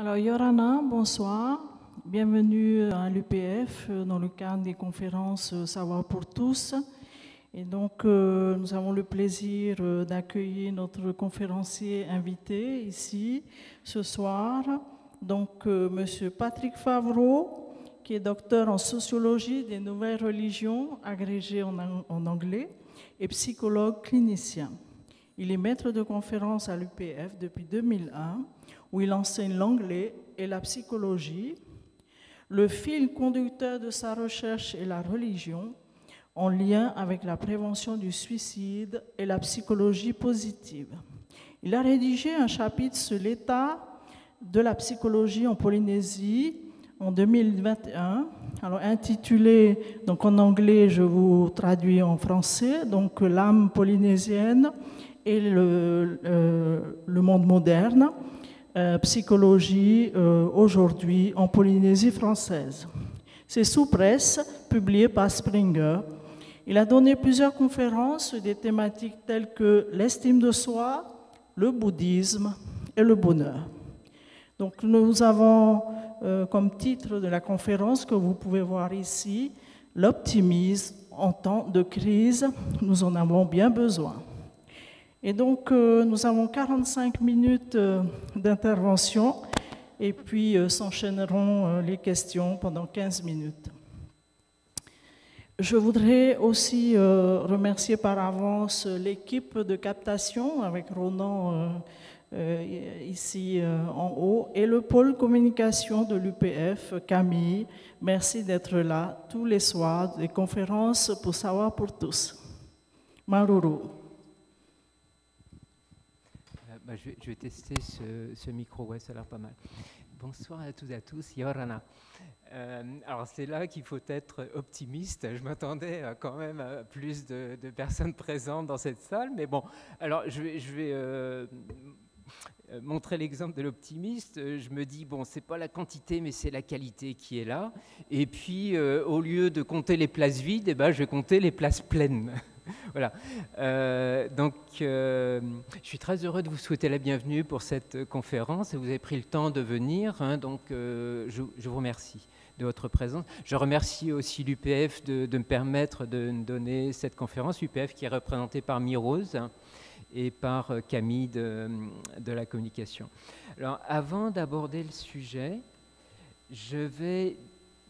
Alors, Yorana, bonsoir. Bienvenue à l'UPF euh, dans le cadre des conférences euh, Savoir pour tous. Et donc, euh, nous avons le plaisir d'accueillir notre conférencier invité ici ce soir. Donc, Monsieur Patrick Favreau, qui est docteur en sociologie des nouvelles religions, agrégé en, en anglais, et psychologue clinicien. Il est maître de conférence à l'UPF depuis 2001, où il enseigne l'anglais et la psychologie. Le fil conducteur de sa recherche est la religion, en lien avec la prévention du suicide et la psychologie positive. Il a rédigé un chapitre sur l'état de la psychologie en Polynésie en 2021, alors intitulé, donc en anglais, je vous traduis en français, donc l'âme polynésienne et le, euh, le monde moderne, euh, psychologie euh, aujourd'hui en Polynésie française. C'est sous presse, publié par Springer. Il a donné plusieurs conférences sur des thématiques telles que l'estime de soi, le bouddhisme et le bonheur. Donc nous avons comme titre de la conférence que vous pouvez voir ici, l'optimisme en temps de crise, nous en avons bien besoin. Et donc, euh, nous avons 45 minutes euh, d'intervention et puis euh, s'enchaîneront les questions pendant 15 minutes. Je voudrais aussi remercier par avance l'équipe de captation avec Ronan ici en haut et le pôle communication de l'UPF, Camille. Merci d'être là tous les soirs des conférences pour savoir pour tous. Maruru. Bah, je, vais, tester ce, micro, ouais, ça a l'air pas mal. Bonsoir à toutes et à tous, Yorana. Euh, alors c'est là qu'il faut être optimiste. Je m'attendais quand même à plus de, personnes présentes dans cette salle, mais bon, alors je vais, euh, montrer l'exemple de l'optimiste. Je me dis, bon, c'est pas la quantité, mais c'est la qualité qui est là. Et puis, euh, au lieu de compter les places vides, eh ben, je vais compter les places pleines. voilà. Euh, donc, euh, je suis très heureux de vous souhaiter la bienvenue pour cette conférence. Vous avez pris le temps de venir, hein, donc euh, je, vous remercie de votre présence. Je remercie aussi l'UPF de, me permettre de donner cette conférence. L'UPF qui est représentée par Mirose et par Camille de, de la communication. Alors, avant d'aborder le sujet, je vais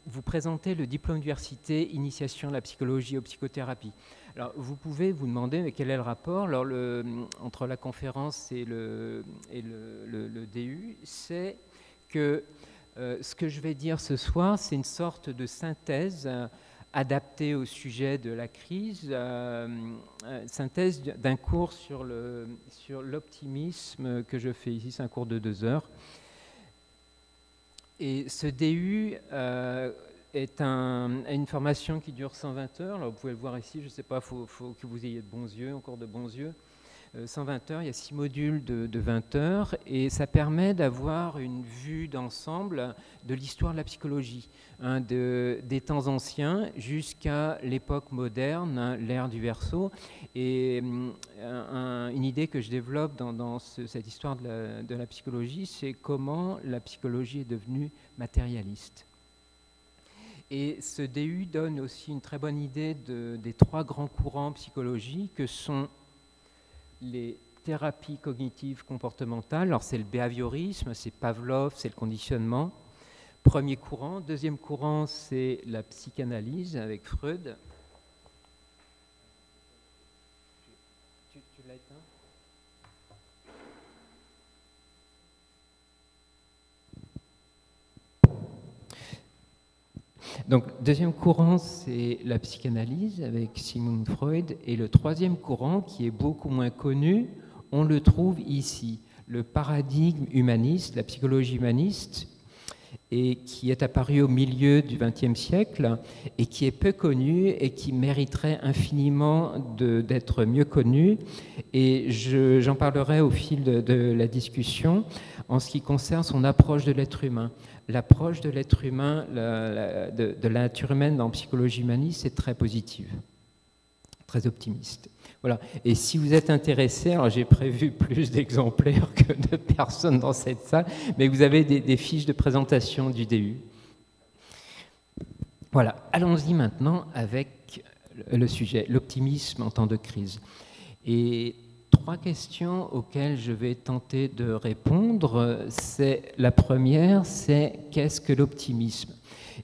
vous présenter le diplôme d'université Initiation à la psychologie et aux psychothérapies. Alors, vous pouvez vous demander quel est le rapport? Entre la conférence et le, DU, c'est que euh, ce que je vais dire ce soir, c'est une sorte de synthèse euh, adaptée au sujet de la crise, euh, synthèse d'un cours sur l'optimisme que je fais ici, c'est un cours de deux heures. Et ce DU est une formation qui dure 120 heures. vous pouvez le voir ici, je ne sais pas, il faut, que vous ayez de bons yeux, encore de bons yeux. 120 euh, heures, il y a six modules de, 20 heures et ça permet d'avoir une vue d'ensemble de l'histoire de la psychologie, hein, des temps anciens jusqu'à l'époque moderne, hein, l'ère du verso. Et euh, une idée que je développe dans, cette histoire de la psychologie, c'est comment la psychologie est devenue matérialiste. Et ce DU donne aussi une très bonne idée des trois grands courants psychologiques que sont les thérapies cognitives comportementales. Alors c'est le behaviorisme, c'est Pavlov, c'est le conditionnement. Premier courant. Deuxième courant, c'est la psychanalyse avec Freud. Donc, deuxième courant, c'est la psychanalyse avec Sigmund Freud. Et le troisième courant, qui est beaucoup moins connu, on le trouve ici, le paradigme humaniste, la psychologie humaniste, et qui est apparu au milieu du XXe siècle et qui est peu connu et qui mériterait infiniment d'être mieux connu. Et j'en parlerai au fil de, de, la discussion en ce qui concerne son approche de l'être humain l'approche de l'être humain, de, la nature humaine dans psychologie humaniste est très positive, très optimiste. Voilà. Et si vous êtes intéressé, alors j'ai prévu plus d'exemplaires que de personnes dans cette salle, mais vous avez des, fiches de présentation du DU. Voilà. Allons-y maintenant avec le sujet, l'optimisme en temps de crise. Et trois questions auxquelles je vais tenter de répondre. C'est la première, c'est qu'est-ce que l'optimisme?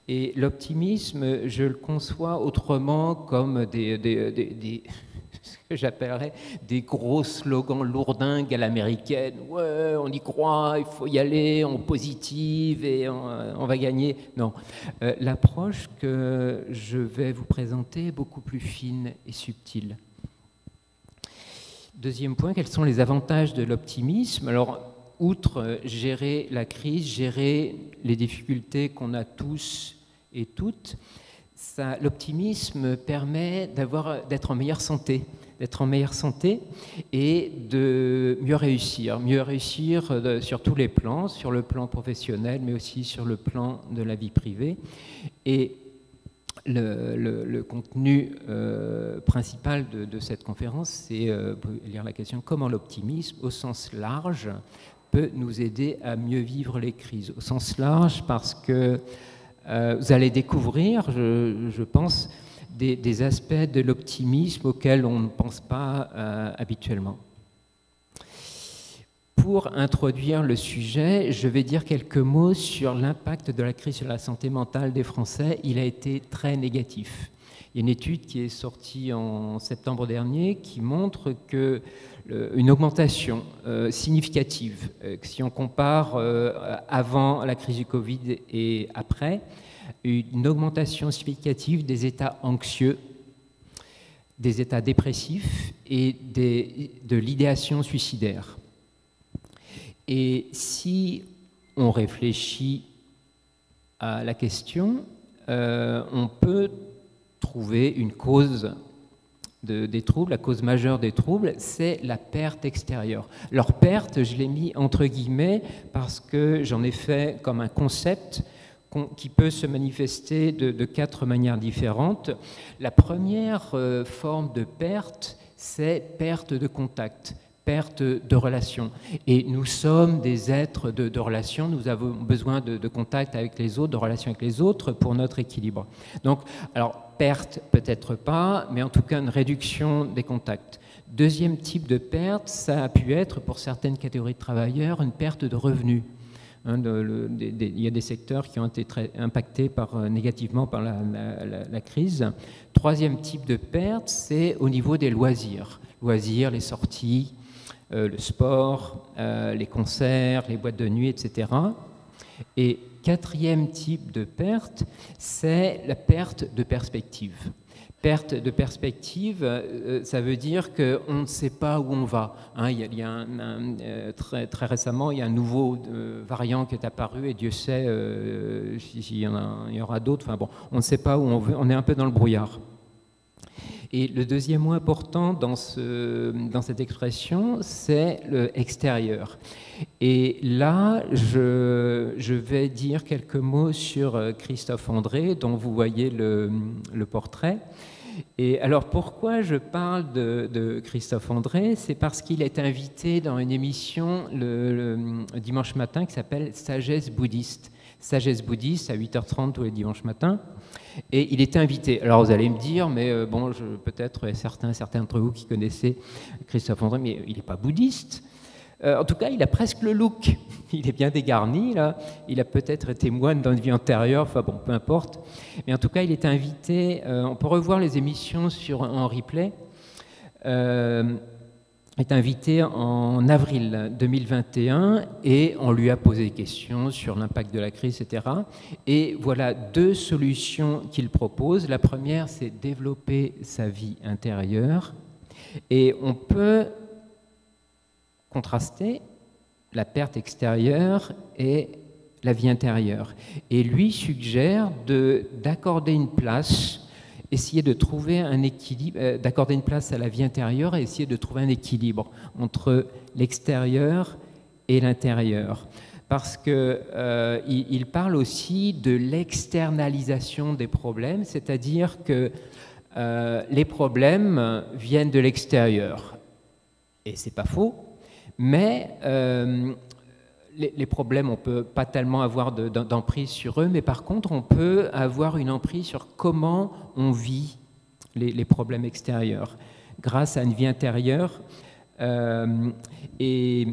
Et l'optimisme, je le conçois autrement comme des, des ce que j'appellerais des gros slogans lourdingues à l'américaine. Ouais, on y croit, il faut y aller, on positive et on, va gagner. Non, euh, l'approche que je vais vous présenter est beaucoup plus fine et subtile. Deuxième point, quels sont les avantages de l'optimisme? Alors, outre gérer la crise, gérer les difficultés qu'on a tous et toutes, l'optimisme permet d'être en meilleure santé, d'être en meilleure santé et de mieux réussir, mieux réussir euh, sur tous les plans, sur le plan professionnel, mais aussi sur le plan de la vie privée. Et le, contenu euh, principal de, cette conférence, c'est euh, lire la question comment l'optimisme, au sens large, peut nous aider à mieux vivre les crises. Au sens large, parce que euh, vous allez découvrir, je, pense, des, aspects de l'optimisme auxquels on ne pense pas habituellement. Pour introduire le sujet, je vais dire quelques mots sur l'impact de la crise sur la santé mentale des Français. Il a été très négatif. Il y a une étude qui est sortie en septembre dernier qui montre que une augmentation euh, significative. Euh, si on compare euh, avant la crise du Covid et après, une augmentation significative des états anxieux, des états dépressifs et de l'idéation suicidaire. Et si on réfléchit à la question, on peut trouver une cause des troubles, la cause majeure des troubles, c'est la perte extérieure. Leur perte, je l'ai mis entre guillemets parce que j'en ai fait comme un concept qui peut se manifester de, quatre manières différentes. La première euh, forme de perte, c'est perte de contact perte de relation. Et nous sommes des êtres de, de relation, nous avons besoin de, de, contact avec les autres, de relation avec les autres pour notre équilibre. Donc, alors, perte, peut-être pas, mais en tout cas une réduction des contacts. Deuxième type de perte, ça a pu être pour certaines catégories de travailleurs une perte de revenus. Hein, il y a des secteurs qui ont été très impactés par, euh, négativement par la, la, crise. Troisième type de perte, c'est au niveau des loisirs. Loisirs, les sorties, euh, le sport, euh, les concerts, les boîtes de nuit, etc. Et quatrième type de perte, c'est la perte de perspective. Perte de perspective, euh, ça veut dire qu'on ne sait pas où on va. Hein. il y a, euh, très, récemment, il y a un nouveau variant qui est apparu et Dieu sait s'il y, y, aura d'autres. Enfin bon, on ne sait pas où on veut, on est un peu dans le brouillard. Et le deuxième mot important dans, ce, dans cette expression, c'est l'extérieur. Et là, je, vais dire quelques mots sur euh, Christophe André, dont vous voyez le, portrait. Et alors pourquoi je parle de, Christophe André? C'est parce qu'il est invité dans une émission le dimanche matin qui s'appelle Sagesse bouddhiste. Sagesse bouddhiste à 8h30 tous les dimanches matins. Et il était invité. Alors vous allez me dire, mais euh, bon, peut-être certains, certains d'entre vous qui connaissaient Christophe André, mais il n'est pas bouddhiste. Euh, en tout cas, il a presque le look. Il est bien dégarni, là. Il a peut-être été moine dans une vie antérieure, enfin bon, peu importe. Mais en tout cas, il est invité. Euh, on peut revoir les émissions sur, en replay est invité en avril 2021 et on lui a posé des questions sur l'impact de la crise, etc. Et voilà deux solutions qu'il propose. La première, c'est développer sa vie intérieure. Et on peut contraster la perte extérieure et la vie intérieure. Et lui suggère d'accorder une place essayer de trouver un équilibre, euh, d'accorder une place à la vie intérieure et essayer de trouver un équilibre entre l'extérieur et l'intérieur. Parce qu'il euh, il parle aussi de l'externalisation des problèmes, c'est-à-dire que les problèmes viennent de l'extérieur. Et c'est pas faux, mais les, problèmes, on ne peut pas tellement avoir d'emprise sur eux, mais par contre, on peut avoir une emprise sur comment on vit les, problèmes extérieurs grâce à une vie intérieure. Euh, et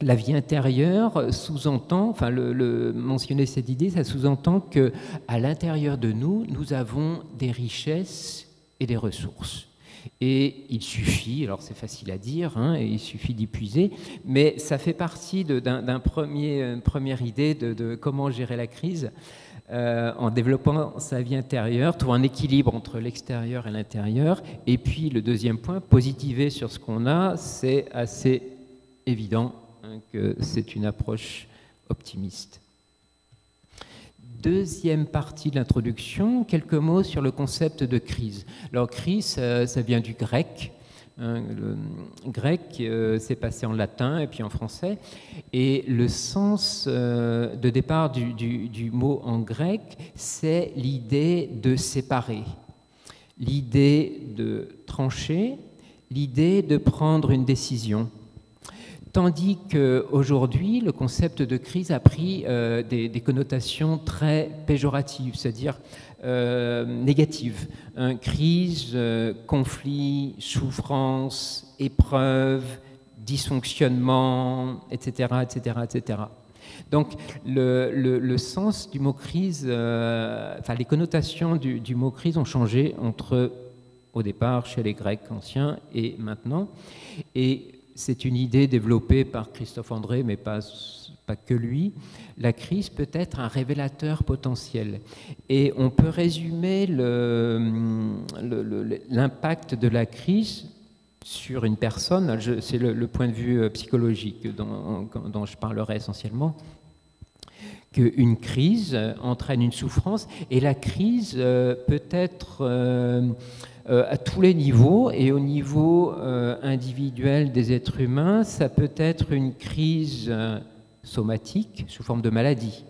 la vie intérieure sous-entend, enfin, le, mentionner cette idée, ça sous-entend que à l'intérieur de nous, nous avons des richesses et des ressources. Et il suffit, alors c'est facile à dire, hein, il suffit d'y puiser, mais ça fait partie d'une premier, première idée de, comment gérer la crise. Euh, en développant sa vie intérieure, trouver un équilibre entre l'extérieur et l'intérieur. Et puis le deuxième point, positiver sur ce qu'on a, c'est assez évident hein, que c'est une approche optimiste. Deuxième partie de l'introduction, quelques mots sur le concept de crise. Alors crise, ça, vient du grec. Hein, le grec euh, passé en latin et puis en français. Et le sens euh, de départ du mot en grec, c'est l'idée de séparer, l'idée de trancher, l'idée de prendre une décision. Tandis qu'aujourd'hui, le concept de crise a pris euh, des, connotations très péjoratives, c'est-à-dire euh, négatives. crise, euh, conflit, souffrance, épreuve, dysfonctionnement, etc. etc., etc. Donc le, sens du mot crise, enfin les connotations du, du, mot crise ont changé entre au départ chez les Grecs anciens et maintenant. Et c'est une idée développée par Christophe André, mais pas, pas que lui. La crise peut être un révélateur potentiel. Et on peut résumer l'impact de la crise sur une personne, c'est le, point de vue euh, psychologique dont, je parlerai essentiellement, qu'une crise entraîne une souffrance, et la crise euh, peut être... Euh, euh, à tous les niveaux et au niveau euh, individuel des êtres humains, ça peut être une crise euh, somatique sous forme de maladie.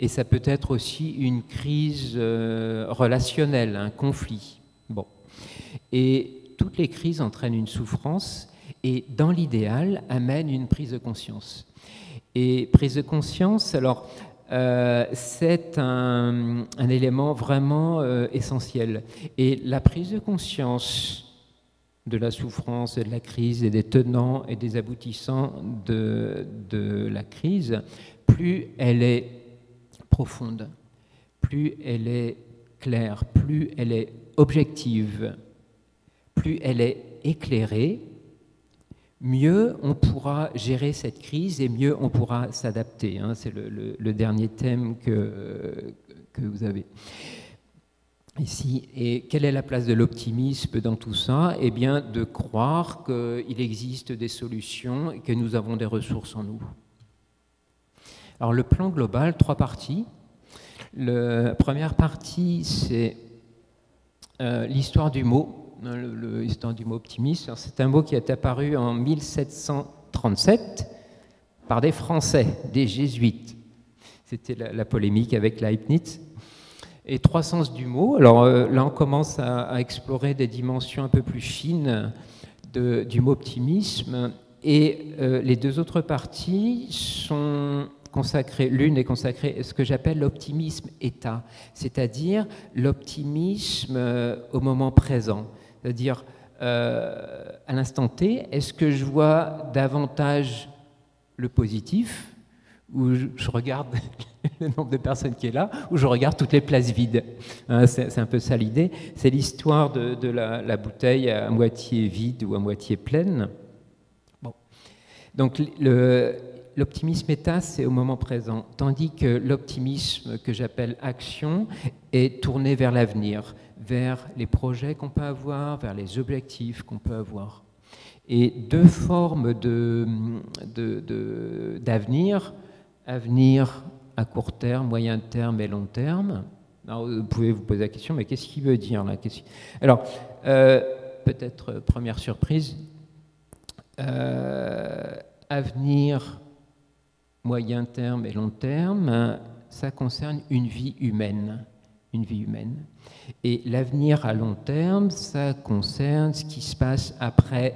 Et ça peut être aussi une crise relationnelle, un conflit. Bon. Et toutes les crises entraînent une souffrance et, dans l'idéal, amènent une prise de conscience. Et prise de conscience, alors euh, c'est un, élément vraiment euh, essentiel. Et la prise de conscience de la souffrance et de la crise et des tenants et des aboutissants de, de la crise, plus elle est profonde, plus elle est claire, plus elle est objective, plus elle est éclairée, mieux on pourra gérer cette crise et mieux on pourra s'adapter. Hein. C'est le, dernier thème que, vous avez ici. Et quelle est la place de l'optimisme dans tout ça? Eh bien, de croire qu'il existe des solutions et que nous avons des ressources en nous. Alors, le plan global, trois parties. La première partie, c'est euh, l'histoire du mot le, du mot optimiste. C'est un mot qui est apparu en 1737 par des Français, des jésuites. C'était la, polémique avec Leibniz. Et trois sens du mot. Alors euh, là, on commence à, explorer des dimensions un peu plus fines du mot optimisme. Et euh, les deux autres parties sont consacrées, l'une est consacrée à ce que j'appelle l'optimisme état, c'est-à-dire l'optimisme euh, au moment présent. C'est-à-dire, euh, à l'instant T, est-ce que je vois davantage le positif, ou je regarde le nombre de personnes qui est là, ou je regarde toutes les places vides hein, C'est un peu ça l'idée. C'est l'histoire de, la, bouteille à moitié vide ou à moitié pleine. Donc, L'optimisme état, c'est au moment présent, tandis que l'optimisme que j'appelle action est tourné vers l'avenir vers les projets qu'on peut avoir, vers les objectifs qu'on peut avoir. Et deux formes d'avenir, avenir à court terme, moyen terme et long terme. vous pouvez vous poser la question, mais qu'est-ce qu'il veut dire là Alors, euh, peut-être première surprise, euh, avenir, moyen terme et long terme, ça concerne une vie humaine une vie humaine. Et l'avenir à long terme, ça concerne ce qui se passe après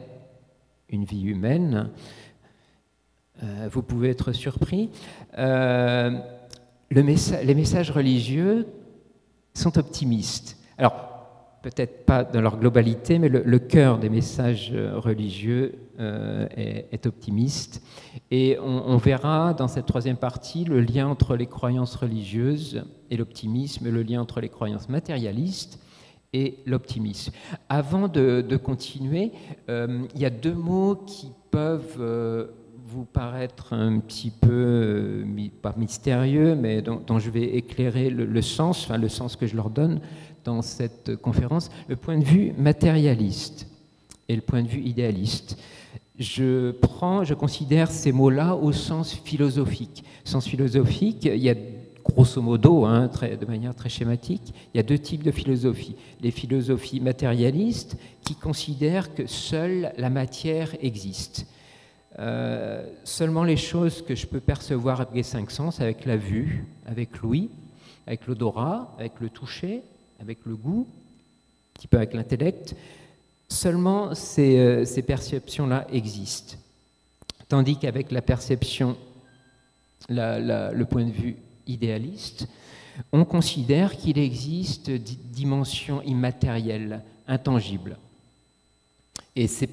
une vie humaine. Euh, vous pouvez être surpris. Euh, le les messages religieux sont optimistes. Alors, peut-être pas dans leur globalité, mais le, cœur des messages euh, religieux euh, est, optimiste. Et on, verra dans cette troisième partie le lien entre les croyances religieuses et l'optimisme, le lien entre les croyances matérialistes et l'optimisme. Avant de, continuer, euh, il y a deux mots qui peuvent vous paraître un petit peu, pas mystérieux, mais dont, je vais éclairer le, le, sens, enfin le sens que je leur donne dans cette conférence, le point de vue matérialiste et le point de vue idéaliste. Je prends, je considère ces mots-là au sens philosophique. Sens philosophique, il y a grosso modo, hein, de manière très schématique, il y a deux types de philosophies. Les philosophies matérialistes qui considèrent que seule la matière existe. Euh, seulement les choses que je peux percevoir avec les cinq sens, avec la vue, avec l'ouïe, avec l'odorat, avec le toucher, avec le goût, un petit peu avec l'intellect, seulement ces, euh, perceptions-là existent. Tandis qu'avec la perception, le point de vue idéaliste, on considère qu'il existe dimensions immatérielles, intangibles. Et ce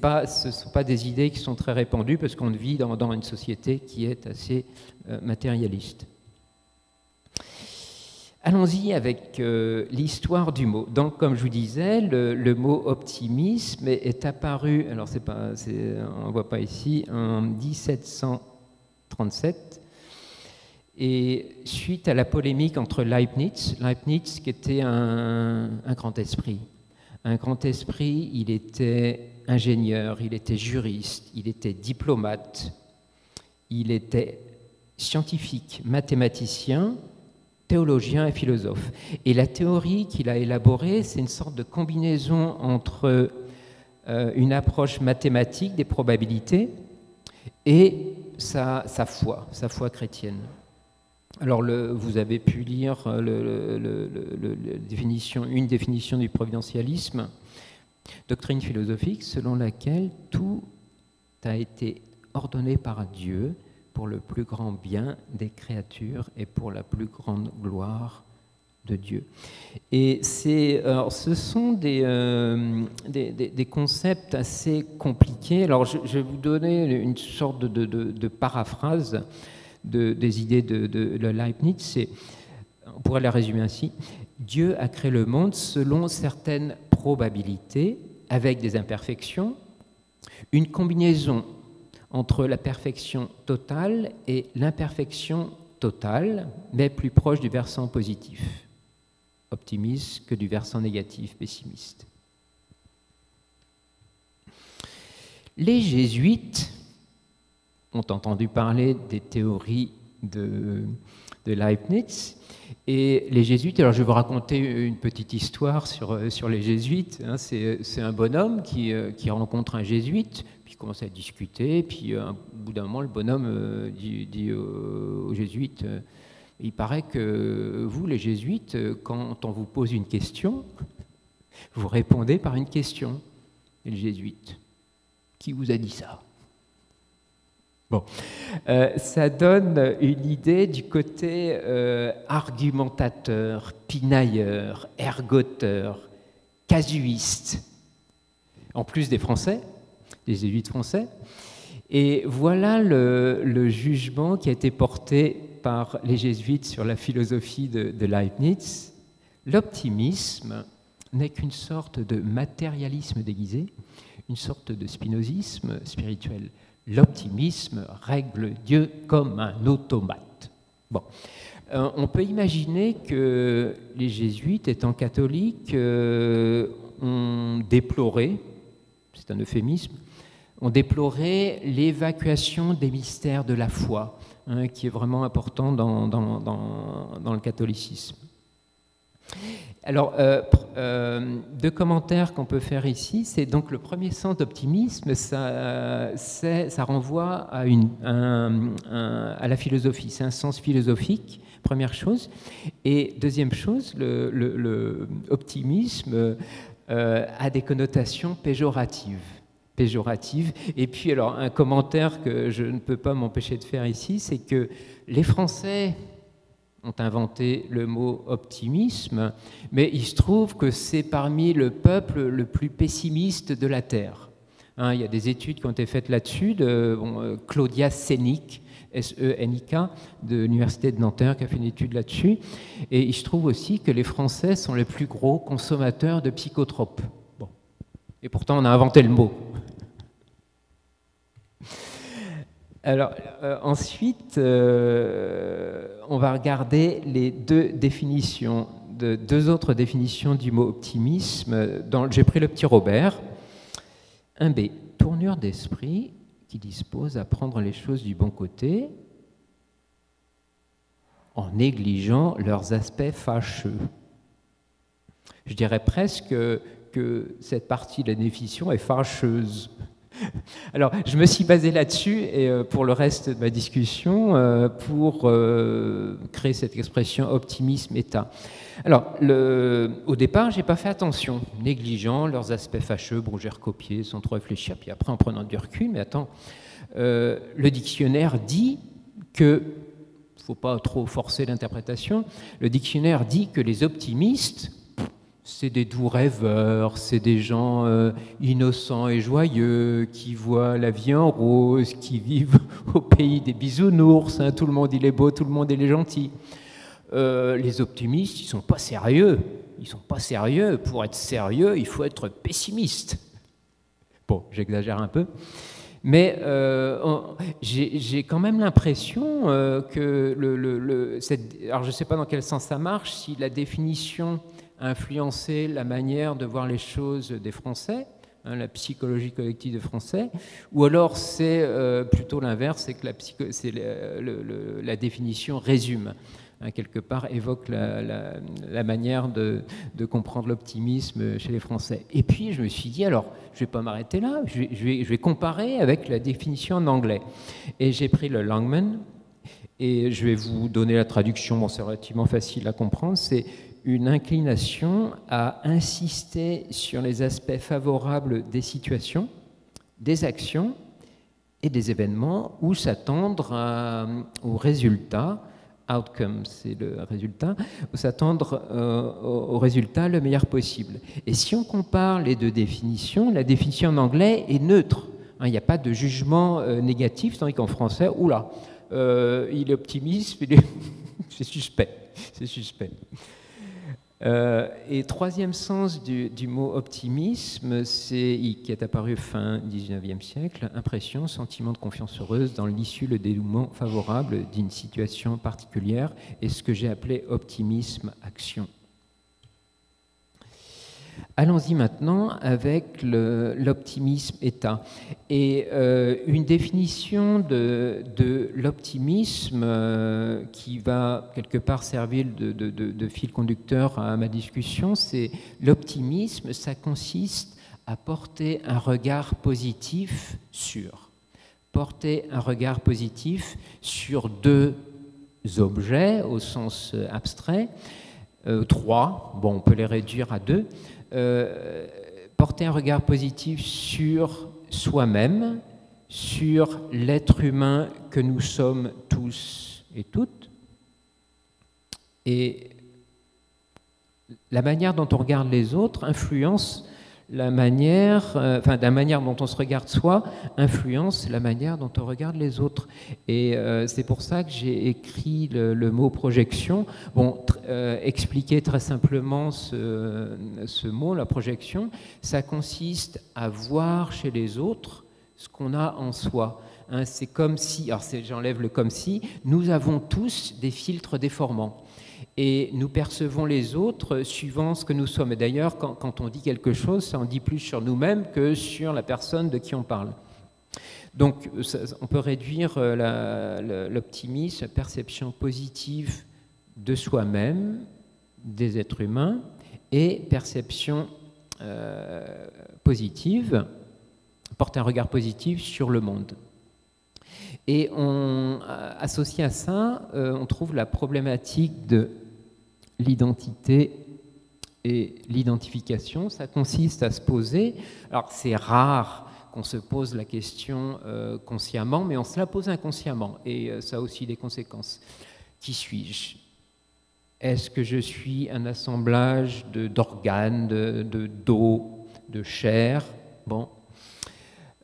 ne sont pas des idées qui sont très répandues parce qu'on vit dans, dans, une société qui est assez euh, matérialiste. Allons-y avec euh, l'histoire du mot. Donc, comme je vous disais, le, mot optimisme est, apparu, alors c'est pas, on ne voit pas ici, en 1737, et suite à la polémique entre Leibniz, Leibniz qui était un, un grand esprit, un grand esprit, il était ingénieur, il était juriste, il était diplomate, il était scientifique, mathématicien, théologien et philosophe. Et la théorie qu'il a élaborée, c'est une sorte de combinaison entre euh, une approche mathématique des probabilités et sa, foi, sa foi chrétienne. Alors, vous avez pu lire euh, une définition du providentialisme, doctrine philosophique selon laquelle tout a été ordonné par Dieu pour le plus grand bien des créatures et pour la plus grande gloire de Dieu. Et ce sont euh, des, des, concepts assez compliqués. Alors, je, vais vous donner une sorte de, de, paraphrase des idées de, Leibniz. On pourrait la résumer ainsi. Dieu a créé le monde selon certaines probabilités, avec des imperfections, une combinaison entre la perfection totale et l'imperfection totale, mais plus proche du versant positif, optimiste, que du versant négatif, pessimiste. Les jésuites ont entendu parler des théories de, Leibniz. Et les jésuites, alors je vais vous raconter une petite histoire sur, sur les jésuites. Hein. C'est un bonhomme qui, euh, qui rencontre un jésuite, commence à discuter, puis euh, au bout d'un moment, le bonhomme euh, dit, aux, jésuites, euh, il paraît que vous, les jésuites, quand on vous pose une question, vous répondez par une question. Et le jésuite, qui vous a dit ça? Bon, ça donne une idée du côté argumentateur, pinailleur, ergoteur, casuiste. En plus des Français, des jésuites français. Et voilà le, jugement qui a été porté par les jésuites sur la philosophie de, Leibniz. L'optimisme n'est qu'une sorte de matérialisme déguisé, une sorte de spinozisme spirituel. L'optimisme règle Dieu comme un automate. Bon. Euh, on peut imaginer que les jésuites, étant catholiques, euh, ont déploré, c'est un euphémisme, on déplorait l'évacuation des mystères de la foi, hein, qui est vraiment important dans, le catholicisme. Alors, deux commentaires qu'on peut faire ici, c'est donc le premier sens d'optimisme, ça, renvoie à, la philosophie, c'est un sens philosophique première chose. Et deuxième chose, l'optimisme euh, a des connotations péjoratives. Péjoratives. Et puis, alors, un commentaire que je ne peux pas m'empêcher de faire ici, c'est que les Français ont inventé le mot optimisme, mais il se trouve que c'est parmi le peuple le plus pessimiste de la Terre. Hein, il y a des études qui ont été faites là-dessus, de euh, Claudia Sénic, S-E-N-I-K, de l'Université de Nanterre, qui a fait une étude là-dessus. Et il se trouve aussi que les Français sont les plus gros consommateurs de psychotropes. Et pourtant, on a inventé le mot. Alors, euh, ensuite, euh, on va regarder les deux définitions, de, deux autres définitions du mot optimisme. J'ai pris le petit Robert. 1B, tournure d'esprit qui disposent à prendre les choses du bon côté en négligeant leurs aspects fâcheux. Je dirais presque que cette partie de la définition est fâcheuse. Alors, je me suis basé là-dessus et euh, pour le reste de ma discussion, euh, pour euh, créer cette expression optimisme-état. Alors, au départ, j'ai pas fait attention, négligeant leurs aspects fâcheux. Bon, j'ai recopié sans trop réfléchir, puis après en prenant du recul, mais attends, le dictionnaire dit que, faut pas trop forcer l'interprétation, le dictionnaire dit que les optimistes c'est des doux rêveurs, c'est des gens euh, innocents et joyeux qui voient la vie en rose, qui vivent au pays des bisounours. Hein. tout le monde il est beau, tout le monde il est gentil. Euh, les optimistes, ils sont pas sérieux. Ils sont pas sérieux. Pour être sérieux, il faut être pessimiste. Bon, j'exagère un peu. Mais euh, j'ai quand même l'impression que alors je ne sais pas dans quel sens ça marche, si la définition influencer la manière de voir les choses des Français, hein, la psychologie collective des Français, ou alors c'est euh, plutôt l'inverse, c'est que la, c'est la définition résume, hein, quelque part évoque la, manière de, comprendre l'optimisme chez les Français. Et puis je me suis dit, alors je ne vais pas m'arrêter là, je vais, je, vais, je vais, comparer avec la définition en anglais. Et j'ai pris le Langman, et je vais vous donner la traduction, bon, c'est relativement facile à comprendre, c'est une inclination à insister sur les aspects favorables des situations, des actions et des événements ou s'attendre au résultat, outcome c'est le résultat, ou s'attendre euh, au résultat le meilleur possible. Et si on compare les deux définitions, la définition en anglais est neutre. Hein, il n'y a pas de jugement euh, négatif, tandis qu'en français, oula, euh, il est optimiste, c'est suspect, c'est suspect. Euh, et troisième sens du, mot optimisme, c'est qui est apparu fin 19e siècle, impression, sentiment de confiance heureuse dans l'issue, le dénouement favorable d'une situation particulière, et ce que j'ai appelé optimisme action. Allons-y maintenant avec l'optimisme état. Et euh, une définition de, l'optimisme euh, qui va quelque part servir de, fil conducteur à ma discussion, c'est l'optimisme, ça consiste à porter un regard positif sur. Porter un regard positif sur deux objets au sens abstrait, euh, trois, bon, on peut les réduire à deux, euh, porter un regard positif sur soi-même, sur l'être humain que nous sommes tous et toutes, et la manière dont on regarde les autres influence la manière, euh, enfin, la manière dont on se regarde soi influence la manière dont on regarde les autres. Et euh, c'est pour ça que j'ai écrit le, mot projection. Bon, euh, expliquer très simplement ce, mot, la projection, ça consiste à voir chez les autres ce qu'on a en soi. Hein, c'est comme si, alors j'enlève le comme si, nous avons tous des filtres déformants et nous percevons les autres suivant ce que nous sommes. Et d'ailleurs, quand, on dit quelque chose, ça en dit plus sur nous-mêmes que sur la personne de qui on parle. Donc, on peut réduire euh, l'optimisme, la perception positive de soi-même, des êtres humains, et perception positive, porter un regard positif sur le monde. Et on, associé à ça, on trouve la problématique de l'identité et l'identification. Ça consiste à se poser, alors c'est rare qu'on se pose la question euh, consciemment, mais on se la pose inconsciemment, et euh, ça a aussi des conséquences. Qui suis-je? Est-ce que je suis un assemblage d'organes, de, d'eau, de, chair? Bon.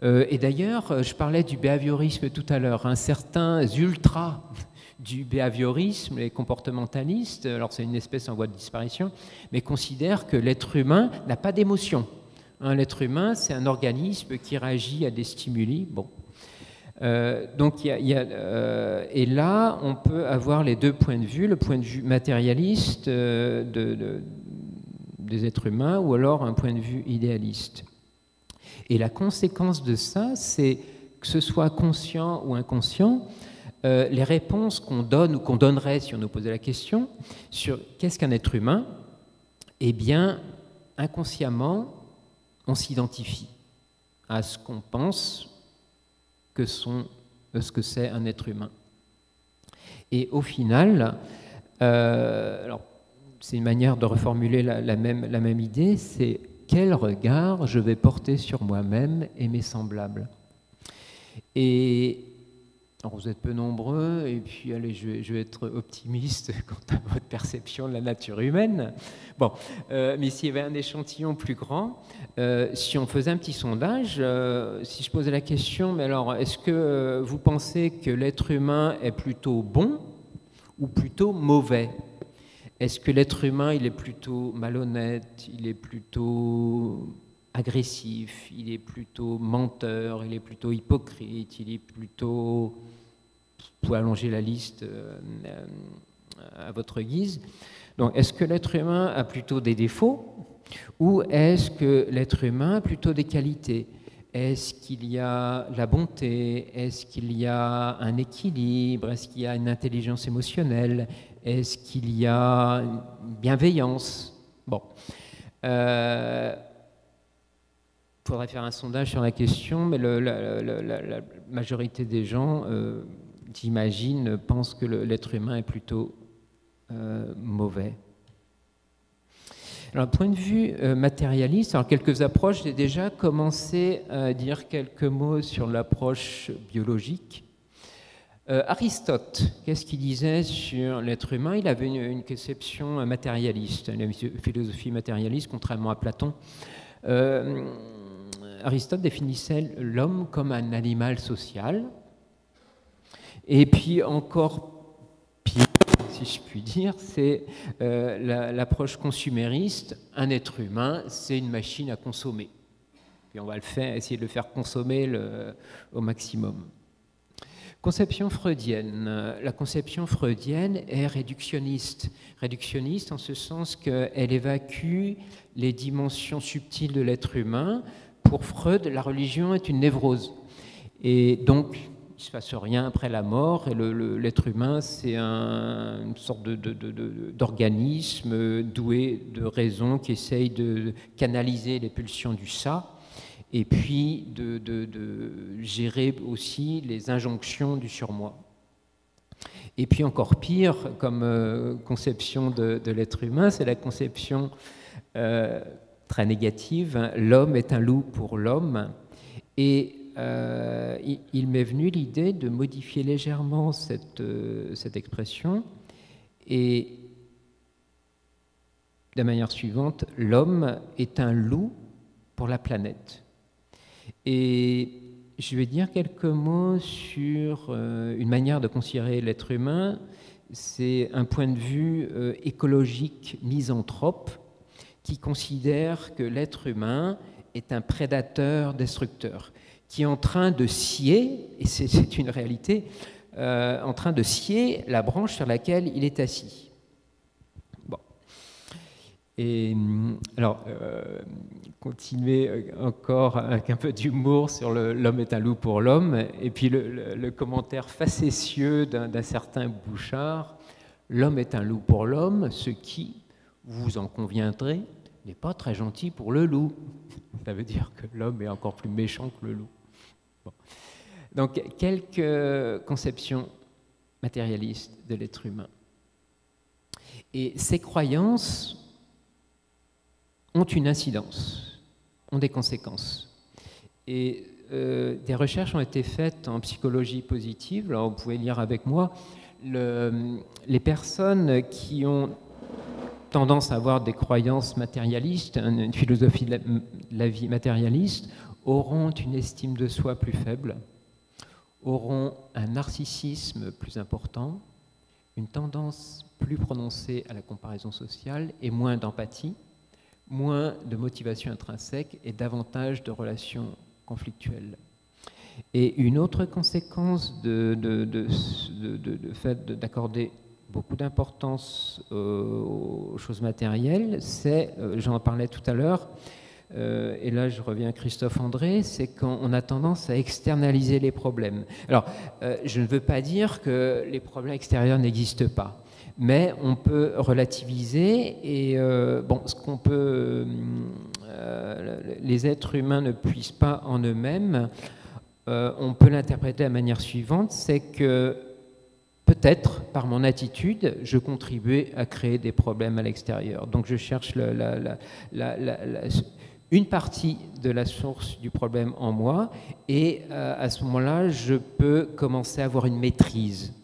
Euh, et d'ailleurs, je parlais du behaviorisme tout à l'heure. Un certain ultra du behaviorisme, les comportementalistes, alors c'est une espèce en voie de disparition, mais considèrent que l'être humain n'a pas d'émotion. L'être humain, c'est un organisme qui réagit à des stimuli. Bon. Euh, donc, y y a, euh, et là, on peut avoir les deux points de vue, le point de vue matérialiste euh, de, des êtres humains ou alors un point de vue idéaliste. Et la conséquence de ça, c'est que ce soit conscient ou inconscient, les réponses qu'on donne ou qu'on donnerait si on nous posait la question sur qu'est-ce qu'un être humain, eh bien, inconsciemment, on s'identifie à ce qu'on pense euh, ce que c'est un être humain. Et au final, euh, c'est une manière de reformuler la, même, la même idée, c'est quel regard je vais porter sur moi-même et mes semblables. Et alors vous êtes peu nombreux, et puis allez, je vais, être optimiste quant à votre perception de la nature humaine. Bon, euh, mais s'il y avait un échantillon plus grand, euh, si on faisait un petit sondage, euh, si je posais la question, mais alors, est-ce que vous pensez que l'être humain est plutôt bon ou plutôt mauvais? Est-ce que l'être humain, il est plutôt malhonnête, il est plutôt agressif, il est plutôt menteur, il est plutôt hypocrite, il est plutôt... Vous pouvez allonger la liste euh, à votre guise. Donc, est-ce que l'être humain a plutôt des défauts ou est-ce que l'être humain a plutôt des qualités? Est-ce qu'il y a la bonté? Est-ce qu'il y a un équilibre? Est-ce qu'il y a une intelligence émotionnelle? Est-ce qu'il y a une bienveillance? Bon. Euh, faudrait faire un sondage sur la question, mais la, majorité des gens, euh, j'imagine, pensent que l'être humain est plutôt euh, mauvais. Alors, point de vue euh, matérialiste, alors quelques approches, j'ai déjà commencé à dire quelques mots sur l'approche biologique. Aristote, qu'est-ce qu'il disait sur l'être humain? Il avait une, conception matérialiste, une philosophie matérialiste, contrairement à Platon. Aristote définissait l'homme comme un animal social. Et puis encore pire, si je puis dire, c'est euh, l'approche consumériste. Un être humain, c'est une machine à consommer. Puis on va essayer de le faire consommer au maximum. Conception freudienne. La conception freudienne est réductionniste. Réductionniste en ce sens qu'elle évacue les dimensions subtiles de l'être humain pour Freud, la religion est une névrose. Et donc, il ne se passe rien après la mort, et l'être humain, c'est une sorte d'organisme doué de raison qui essaye de canaliser les pulsions du ça, et puis de, gérer aussi les injonctions du surmoi. Et puis encore pire, comme euh, conception de, l'être humain, c'est la conception euh, très négative, l'homme est un loup pour l'homme. Et euh, il, m'est venu l'idée de modifier légèrement cette, euh, cette expression et de manière suivante, l'homme est un loup pour la planète. Et je vais dire quelques mots sur euh, une manière de considérer l'être humain. C'est un point de vue écologique misanthrope qui considère que l'être humain est un prédateur destructeur, qui est en train de scier, et c'est une réalité, euh, en train de scier la branche sur laquelle il est assis. Bon. Et alors, euh, continuer encore avec un peu d'humour sur l'homme est un loup pour l'homme, et puis le, le commentaire facétieux d'un certain Bouchard, l'homme est un loup pour l'homme, ce qui, vous en conviendrez, n'est pas très gentil pour le loup. Ça veut dire que l'homme est encore plus méchant que le loup. Donc, quelques conceptions matérialistes de l'être humain. Et ces croyances ont une incidence, ont des conséquences. Et euh, des recherches ont été faites en psychologie positive. Alors, vous pouvez lire avec moi. les personnes qui ont tendance à avoir des croyances matérialistes, une philosophie de la, vie matérialiste, auront une estime de soi plus faible, auront un narcissisme plus important, une tendance plus prononcée à la comparaison sociale et moins d'empathie, moins de motivation intrinsèque et davantage de relations conflictuelles. Et une autre conséquence de, de, de fait d'accorder beaucoup d'importance euh, aux choses matérielles, c'est, euh, j'en parlais tout à l'heure, euh, et là je reviens à Christophe André, c'est quand on a tendance à externaliser les problèmes. Alors, je ne veux pas dire que les problèmes extérieurs n'existent pas, mais on peut relativiser et ce qu'on peut, les êtres humains ne puissent pas en eux-mêmes, on peut l'interpréter de la manière suivante, c'est que peut-être par mon attitude, je contribuais à créer des problèmes à l'extérieur. Donc je cherche une partie de la source du problème en moi et euh, à ce moment-là, je peux commencer à avoir une maîtrise,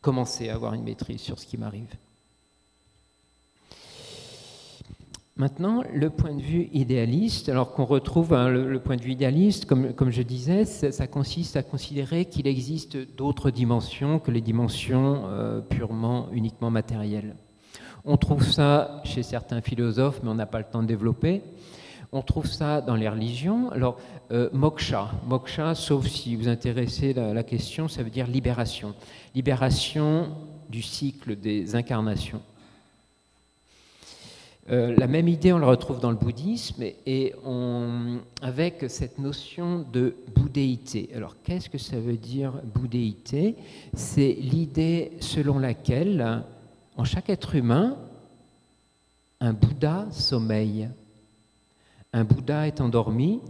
commencer à avoir une maîtrise sur ce qui m'arrive. Maintenant, le point de vue idéaliste, alors qu'on retrouve hein, le, point de vue idéaliste, comme, je disais, ça, consiste à considérer qu'il existe d'autres dimensions que les dimensions euh, purement, uniquement matérielles. On trouve ça chez certains philosophes, mais on n'a pas le temps de développer. On trouve ça dans les religions. Alors, euh, moksha, moksha, sauf si vous intéressez la question, ça veut dire libération. Libération du cycle des incarnations. Euh, la même idée, on la retrouve dans le bouddhisme, et avec cette notion de bouddhéité. Alors, qu'est-ce que ça veut dire bouddhéité? C'est l'idée selon laquelle, en chaque être humain, un Bouddha sommeille. Un Bouddha est endormi,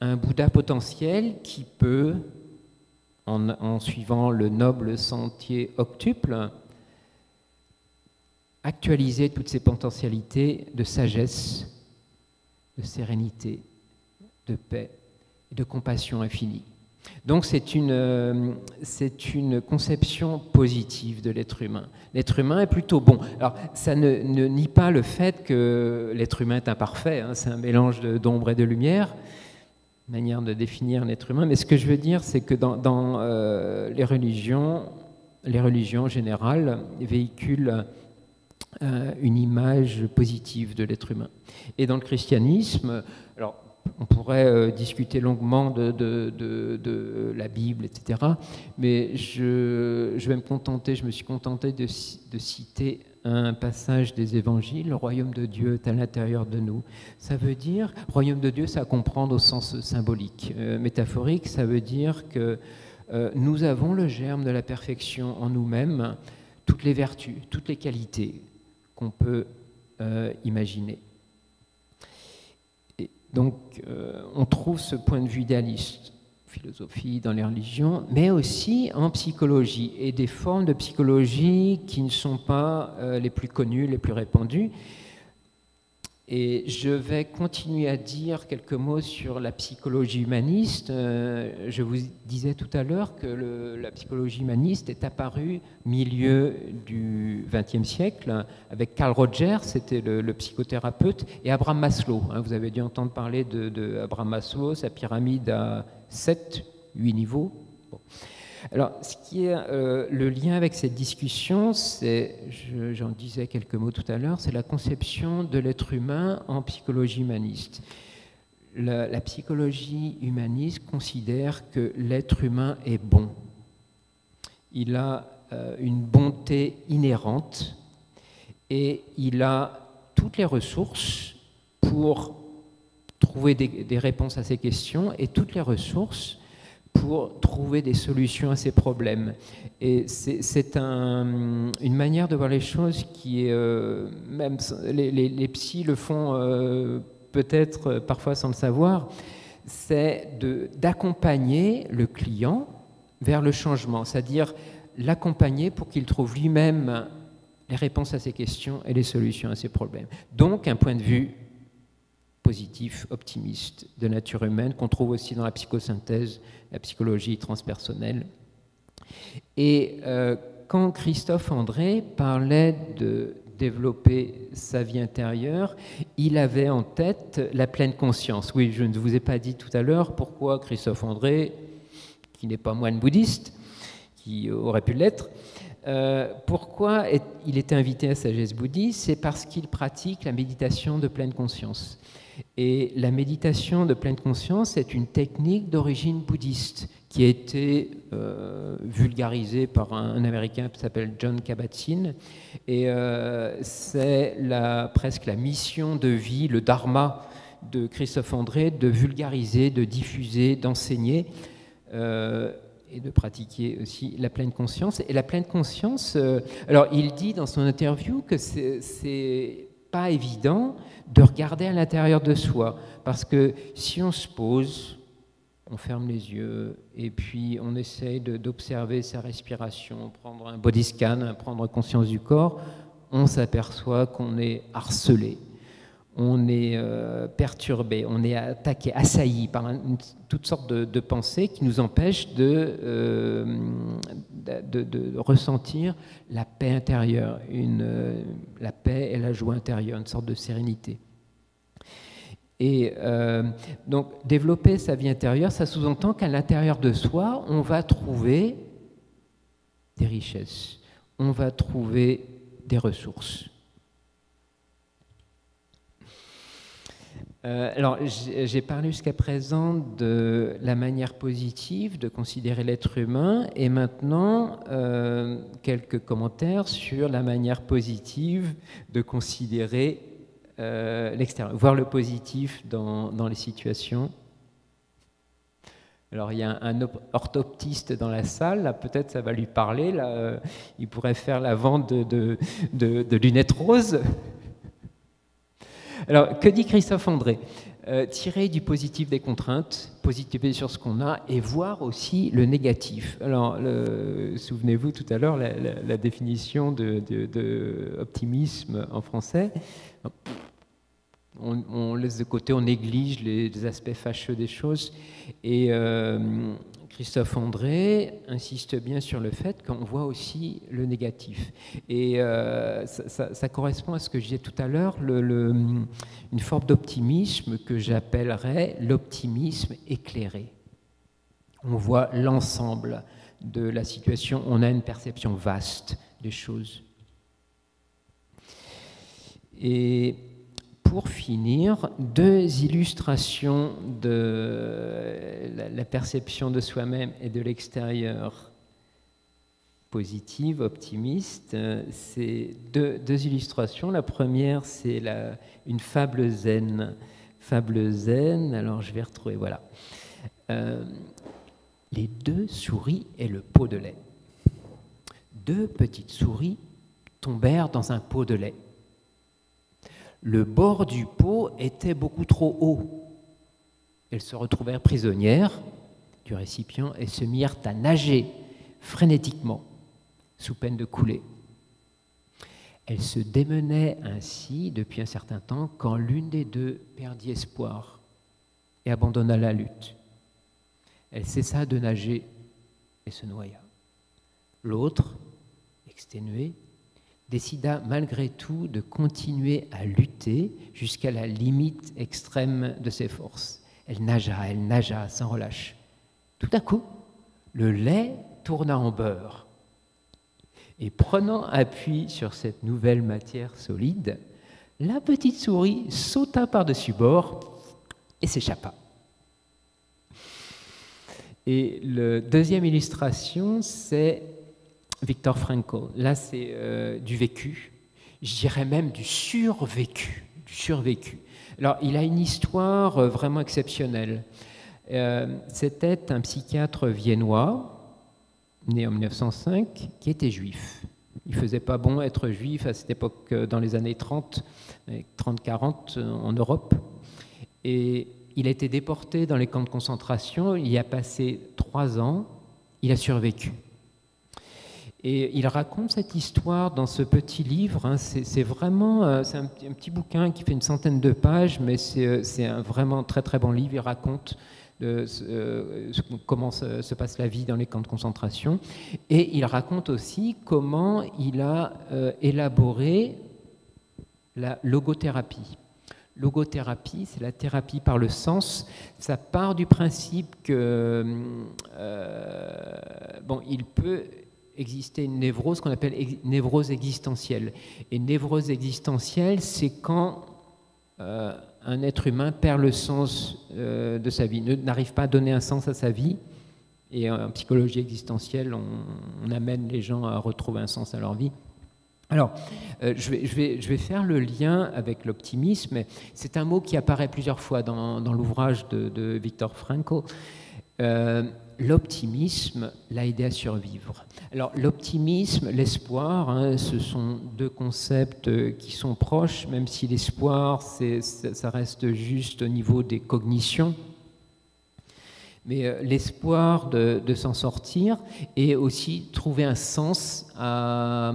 un Bouddha potentiel qui peut, en suivant le noble sentier octuple, actualiser toutes ces potentialités de sagesse, de sérénité, de paix et de compassion infinie. Donc c'est une, euh, c'est une conception positive de l'être humain. L'être humain est plutôt bon. Alors ça ne, nie pas le fait que l'être humain est imparfait, hein. c'est un mélange d'ombre et de lumière, manière de définir l'être humain, mais ce que je veux dire c'est que dans, euh, les religions, les religions générales véhiculent euh, une image positive de l'être humain. Et dans le christianisme, alors on pourrait euh, discuter longuement de, de, la Bible, etc. Mais je, je, vais me contenter, je me suis contenté de, citer un passage des évangiles, le royaume de Dieu est à l'intérieur de nous. Ça veut dire, royaume de Dieu, ça à comprendre au sens symbolique. Euh, métaphorique, ça veut dire que nous avons le germe de la perfection en nous-mêmes, toutes les vertus, toutes les qualités, qu'on peut euh, imaginer. Donc, euh, on trouve ce point de vue idéaliste philosophie, dans les religions, mais aussi en psychologie, et des formes de psychologie qui ne sont pas euh, les plus connues, les plus répandues, et je vais continuer à dire quelques mots sur la psychologie humaniste. Euh, je vous disais tout à l'heure que la psychologie humaniste est apparue milieu du XXe siècle avec Carl Rogers, c'était le, psychothérapeute, et Abraham Maslow. Hein. vous avez dû entendre parler de, Abraham Maslow, sa pyramide à 7, 8 niveaux. Alors, ce qui est euh, le lien avec cette discussion, c'est, j'en disais quelques mots tout à l'heure, c'est la conception de l'être humain en psychologie humaniste. La, psychologie humaniste considère que l'être humain est bon. Il a euh, une bonté inhérente et il a toutes les ressources pour trouver des réponses à ces questions et toutes les ressources pour trouver des solutions à ces problèmes. Et c'est un, une manière de voir les choses qui est, euh, même les, les, psys le font euh, peut-être parfois sans le savoir, c'est d'accompagner le client vers le changement, c'est-à-dire l'accompagner pour qu'il trouve lui-même les réponses à ses questions et les solutions à ses problèmes. Donc un point de vue positif, optimiste de nature humaine qu'on trouve aussi dans la psychosynthèse, la psychologie transpersonnelle. Et euh, quand Christophe André parlait de développer sa vie intérieure, il avait en tête la pleine conscience. Oui, je ne vous ai pas dit tout à l'heure pourquoi Christophe André, qui n'est pas moine bouddhiste, qui aurait pu l'être, euh, pourquoi il était invité à Sagesse bouddhiste C'est parce qu'il pratique la méditation de pleine conscience. Et la méditation de pleine conscience est une technique d'origine bouddhiste qui a été euh, vulgarisée par un, Américain qui s'appelle John Kabat-Zinn. Et euh, c'est presque la mission de vie, le dharma de Christophe André, de vulgariser, de diffuser, d'enseigner euh, et de pratiquer aussi la pleine conscience. Et la pleine conscience, alors il dit dans son interview que c'est pas évident de regarder à l'intérieur de soi. Parce que si on se pose, on ferme les yeux et puis on essaye d'observer sa respiration, prendre un body scan, prendre conscience du corps, on s'aperçoit qu'on est harcelé, on est euh, perturbé, on est attaqué, assailli par toutes sortes de, pensées qui nous empêchent euh, de, de, ressentir la paix intérieure, euh, la paix et la joie intérieure, une sorte de sérénité. Et donc, développer sa vie intérieure, ça sous-entend qu'à l'intérieur de soi, on va trouver des richesses, on va trouver des ressources. Euh, alors, j'ai parlé jusqu'à présent de la manière positive de considérer l'être humain et maintenant euh, quelques commentaires sur la manière positive de considérer euh, l'extérieur, voir le positif dans, les situations. Alors il y a un, orthoptiste dans la salle, peut-être ça va lui parler, là, il pourrait faire la vente de lunettes roses. Alors, que dit Christophe André euh, Tirer du positif des contraintes, positiver sur ce qu'on a et voir aussi le négatif. Alors, souvenez-vous tout à l'heure la, définition de, optimisme en français. On, laisse de côté, on néglige les, aspects fâcheux des choses. Et euh, Christophe André insiste bien sur le fait qu'on voit aussi le négatif. Et euh, ça, correspond à ce que je disais tout à l'heure, une forme d'optimisme que j'appellerais l'optimisme éclairé. On voit l'ensemble de la situation, on a une perception vaste des choses. Et pour finir, deux illustrations de la perception de soi-même et de l'extérieur positive, optimiste. C'est deux, illustrations. La première, c'est une fable zen. Fable zen, alors je vais retrouver, voilà. Euh, les deux souris et le pot de lait. Deux petites souris tombèrent dans un pot de lait le bord du pot était beaucoup trop haut. Elles se retrouvèrent prisonnières du récipient et se mirent à nager frénétiquement, sous peine de couler. Elles se démenaient ainsi depuis un certain temps quand l'une des deux perdit espoir et abandonna la lutte. Elle cessa de nager et se noya. L'autre, exténuée, décida malgré tout de continuer à lutter jusqu'à la limite extrême de ses forces. Elle nagea, elle nagea sans relâche. Tout à coup, le lait tourna en beurre. Et prenant appui sur cette nouvelle matière solide, la petite souris sauta par-dessus bord et s'échappa. Et la deuxième illustration, c'est Victor Frankl. Là, c'est euh, du vécu, je dirais même du survécu. Du survécu. Alors, il a une histoire euh, vraiment exceptionnelle. C'était un psychiatre viennois, né en 1905, qui était juif. Il faisait pas bon être juif à cette époque, dans les années 30, 30-40 en Europe. Et il a été déporté dans les camps de concentration, il y a passé trois ans, il a survécu. Et il raconte cette histoire dans ce petit livre. Hein. c'est vraiment euh, un, petit bouquin qui fait une centaine de pages, mais c'est euh, un vraiment très très bon livre. Il raconte euh, comment se, passe la vie dans les camps de concentration. Et il raconte aussi comment il a élaboré la logothérapie. Logothérapie, c'est la thérapie par le sens. Ça part du principe que bon, il peut exister une névrose qu'on appelle névrose existentielle. Et névrose existentielle, c'est quand euh, un être humain perd le sens euh, de sa vie, n'arrive pas à donner un sens à sa vie. Et en psychologie existentielle, on, amène les gens à retrouver un sens à leur vie. Alors, euh, je, vais, je, vais, je, vais, faire le lien avec l'optimisme. C'est un mot qui apparaît plusieurs fois dans, dans l'ouvrage de, de, Victor Frankl l'optimisme l'a aidé à survivre. Alors l'optimisme, l'espoir, hein, ce sont deux concepts euh, qui sont proches, même si l'espoir, ça reste juste au niveau des cognitions. Mais euh, l'espoir de, s'en sortir et aussi trouver un sens à,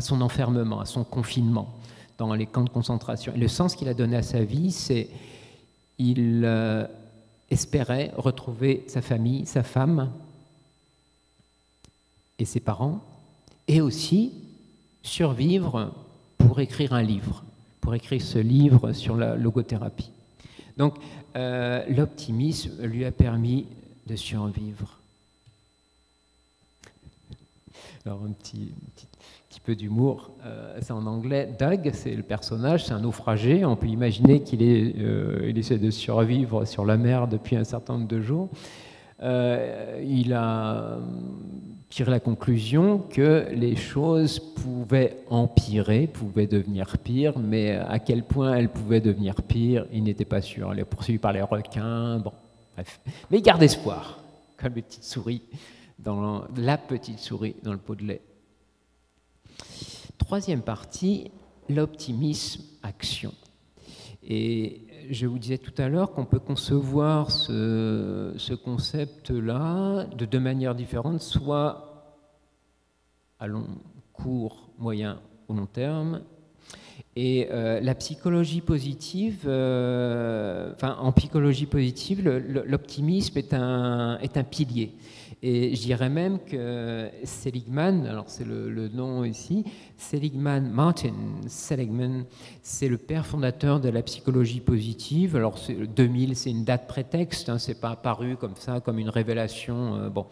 son enfermement, à son confinement dans les camps de concentration. Et le sens qu'il a donné à sa vie, c'est il euh, espérait retrouver sa famille, sa femme et ses parents, et aussi survivre pour écrire un livre, pour écrire ce livre sur la logothérapie. Donc euh, l'optimisme lui a permis de survivre. Alors un petit, petit peu d'humour. Euh, c'est en anglais. Doug, c'est le personnage, c'est un naufragé. On peut imaginer qu'il euh, il essaie de survivre sur la mer depuis un certain nombre de jours. Euh, il a tiré la conclusion que les choses pouvaient empirer, pouvaient devenir pires, mais à quel point elles pouvaient devenir pires, il n'était pas sûr. Elle est poursuivi par les requins, bon, bref. Mais il garde espoir, comme les petites souris, dans la petite souris dans le pot de lait. Troisième partie, l'optimisme action. Et je vous disais tout à l'heure qu'on peut concevoir ce, concept-là de deux manières différentes, soit à long, court, moyen ou long terme. Et euh, la psychologie positive, euh, enfin en psychologie positive, l'optimisme est un, est un pilier. Et je dirais même que Seligman, alors c'est le, nom ici, Seligman, Martin Seligman, c'est le père fondateur de la psychologie positive. Alors 2000, c'est une date prétexte, hein, c'est pas apparu comme ça, comme une révélation. Euh, bon.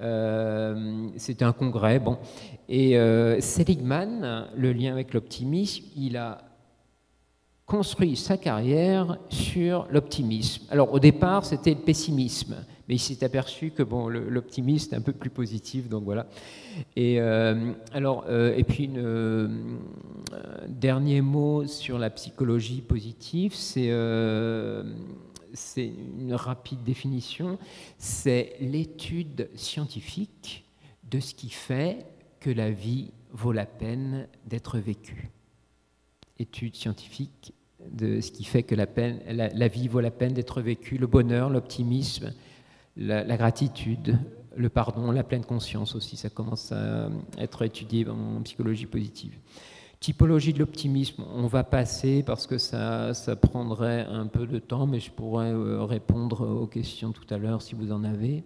Euh, c'était un congrès, bon. Et euh, Seligman, le lien avec l'optimisme, il a construit sa carrière sur l'optimisme. Alors au départ, c'était le pessimisme, mais il s'est aperçu que bon, l'optimisme est un peu plus positif, donc voilà. Et euh, alors, et puis un euh, dernier mot sur la psychologie positive, c'est c'est une rapide définition, c'est l'étude scientifique de ce qui fait que la vie vaut la peine d'être vécue. Étude scientifique de ce qui fait que la, peine, la, vie vaut la peine d'être vécue, le bonheur, l'optimisme, la, gratitude, le pardon, la pleine conscience aussi, ça commence à être étudié en psychologie positive. Typologie de l'optimisme, on va passer parce que ça, ça prendrait un peu de temps, mais je pourrais euh, répondre aux questions tout à l'heure si vous en avez.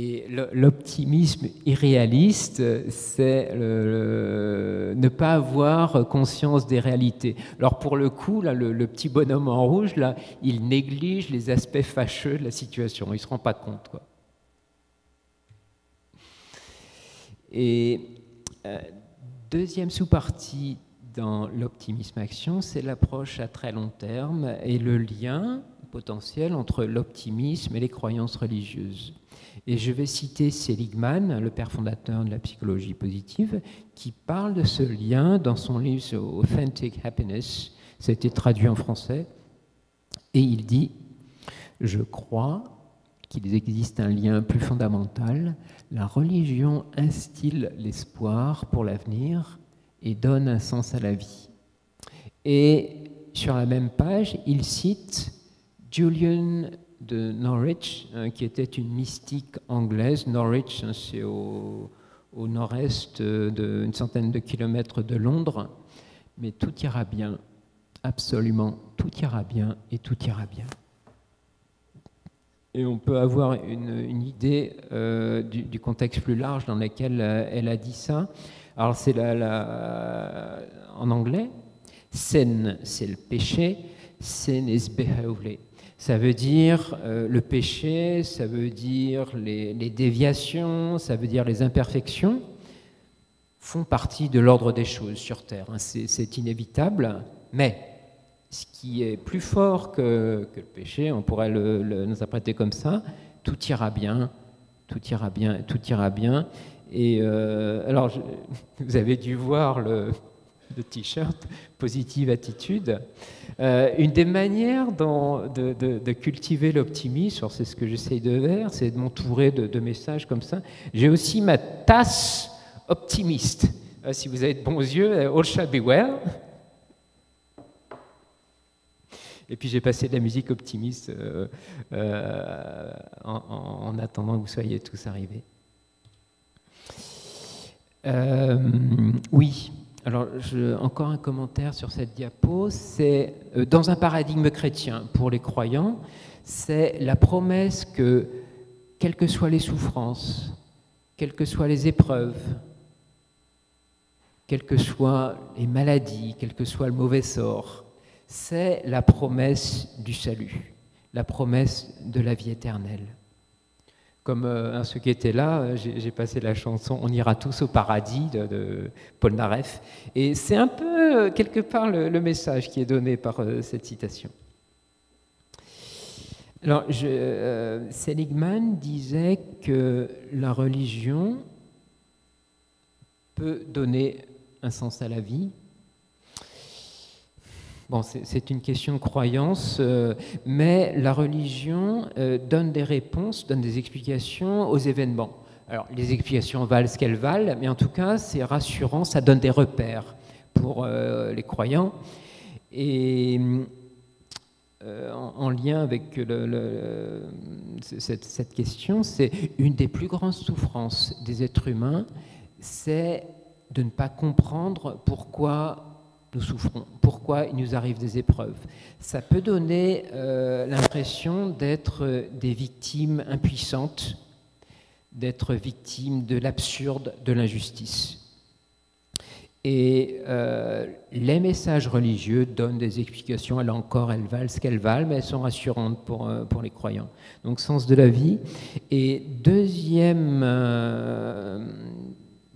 Et l'optimisme irréaliste, c'est ne pas avoir conscience des réalités. Alors pour le coup, là, le, petit bonhomme en rouge, là, il néglige les aspects fâcheux de la situation. Il ne se rend pas compte. Et euh, deuxième sous-partie dans l'optimisme action, c'est l'approche à très long terme et le lien potentiel entre l'optimisme et les croyances religieuses. Et je vais citer Seligman, le père fondateur de la psychologie positive, qui parle de ce lien dans son livre Authentic Happiness. Ça a été traduit en français. Et il dit Je crois qu'il existe un lien plus fondamental. La religion instille l'espoir pour l'avenir et donne un sens à la vie. Et sur la même page, il cite Julian de Norwich, hein, qui était une mystique anglaise. Norwich, hein, c'est au, au nord-est d'une centaine de kilomètres de Londres. Mais tout ira bien, absolument, tout ira bien et tout ira bien. Et on peut avoir une, idée euh, du, contexte plus large dans lequel euh, elle a dit ça. Alors c'est la, en anglais, sin c'est le péché, sin is behovely. Ça veut dire euh, le péché, ça veut dire les, déviations, ça veut dire les imperfections, font partie de l'ordre des choses sur Terre. Hein. C'est inévitable, mais ce qui est plus fort que, le péché, on pourrait le, nous interpréter comme ça, tout ira bien, tout ira bien, tout ira bien. Et euh, alors, vous avez dû voir le, t-shirt, positive attitude. Euh, une des manières de, cultiver l'optimisme, c'est ce que j'essaye de faire, c'est de m'entourer de, messages comme ça. J'ai aussi ma tasse optimiste. Euh, si vous avez de bons yeux, all shall be well. Et puis j'ai passé de la musique optimiste en, attendant que vous soyez tous arrivés. oui, alors, encore un commentaire sur cette diapo. C'est euh, dans un paradigme chrétien pour les croyants, c'est la promesse que, quelles que soient les souffrances, quelles que soient les épreuves, quelles que soient les maladies, quel que soit le mauvais sort, c'est la promesse du salut, la promesse de la vie éternelle comme euh, ceux qui étaient là, euh, j'ai passé la chanson On ira tous au paradis de, Paul Naref. Et c'est un peu, euh, quelque part, le, message qui est donné par cette citation. Alors, Seligman disait que la religion peut donner un sens à la vie, Bon, c'est une question de croyance, euh, mais la religion euh, donne des réponses, donne des explications aux événements. Alors, les explications valent ce qu'elles valent, mais en tout cas, c'est rassurant, ça donne des repères pour euh, les croyants. Et en, lien avec cette, question, c'est une des plus grandes souffrances des êtres humains, c'est de ne pas comprendre pourquoi nous souffrons, pourquoi il nous arrive des épreuves. Ça peut donner euh, l'impression d'être des victimes impuissantes, d'être victimes de l'absurde, de l'injustice. Et euh, les messages religieux donnent des explications, là encore, elles valent ce qu'elles valent, mais elles sont rassurantes pour, euh, pour les croyants. Donc, sens de la vie. Et deuxième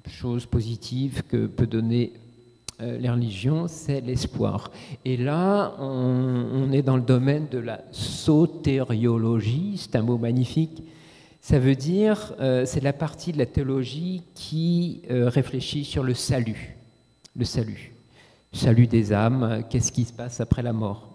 chose positive que peut donner euh, les religions, c'est l'espoir. Et là, on, est dans le domaine de la sotériologie, c'est un mot magnifique. Ça veut dire, euh, c'est la partie de la théologie qui euh, réfléchit sur le salut, le salut, salut des âmes, qu'est-ce qui se passe après la mort.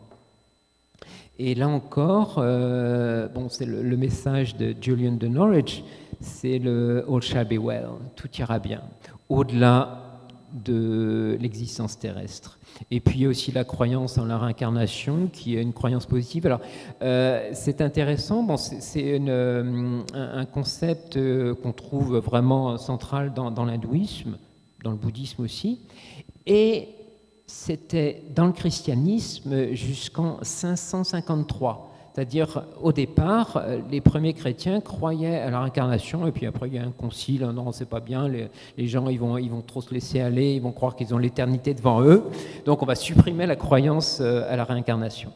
Et là encore, bon, c'est le, le, message de Julian de Norwich, c'est le All shall be well, tout ira bien. Au-delà de l'existence terrestre. Et puis aussi la croyance en la réincarnation, qui est une croyance positive. Alors, euh, c'est intéressant, bon, c'est euh, un concept euh, qu'on trouve vraiment central dans l'hindouisme, dans le bouddhisme aussi. Et c'était dans le christianisme jusqu'en 553. C'est-à-dire, au départ, euh, les premiers chrétiens croyaient à la réincarnation, et puis après, il y a un concile, non, c'est pas bien, les, gens, ils vont, ils vont trop se laisser aller, ils vont croire qu'ils ont l'éternité devant eux. Donc, on va supprimer la croyance euh, à la réincarnation.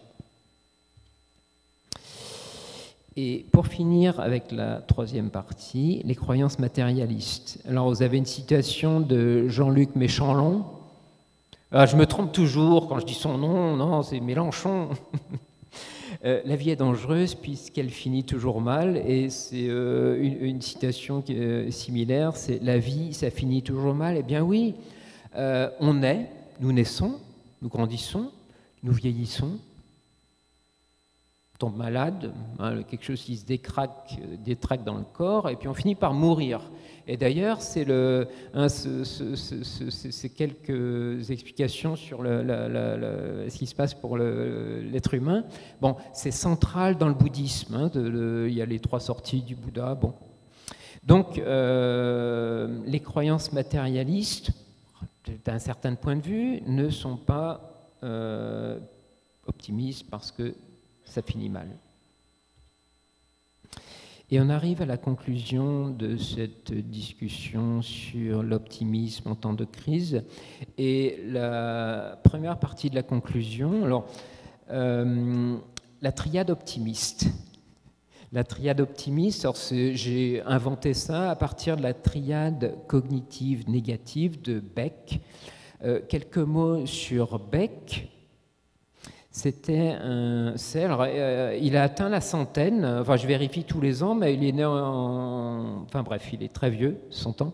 Et pour finir avec la troisième partie, les croyances matérialistes. Alors, vous avez une citation de Jean-Luc Méchanlon. Ah, je me trompe toujours quand je dis son nom, non, c'est Mélenchon. Euh, la vie est dangereuse puisqu'elle finit toujours mal, et c'est euh, une, citation est similaire, c'est la vie, ça finit toujours mal. Eh bien oui, euh, on est, nous naissons, nous grandissons, nous vieillissons, tombe malade, hein, quelque chose qui se décraque, détraque dans le corps, et puis on finit par mourir. Et d'ailleurs, c'est hein, ce, quelques explications sur ce qui se passe pour l'être humain. Bon, c'est central dans le bouddhisme. Hein, il y a les trois sorties du Bouddha. Bon, donc euh, les croyances matérialistes, d'un certain point de vue, ne sont pas euh, optimistes parce que ça finit mal. Et on arrive à la conclusion de cette discussion sur l'optimisme en temps de crise. Et la première partie de la conclusion, alors, euh, la triade optimiste. La triade optimiste, j'ai inventé ça à partir de la triade cognitive négative de Beck. Euh, quelques mots sur Beck. C'était un. Euh, il a atteint la centaine. Enfin, je vérifie tous les ans, mais il est né en. Enfin, bref, il est très vieux, 100 ans.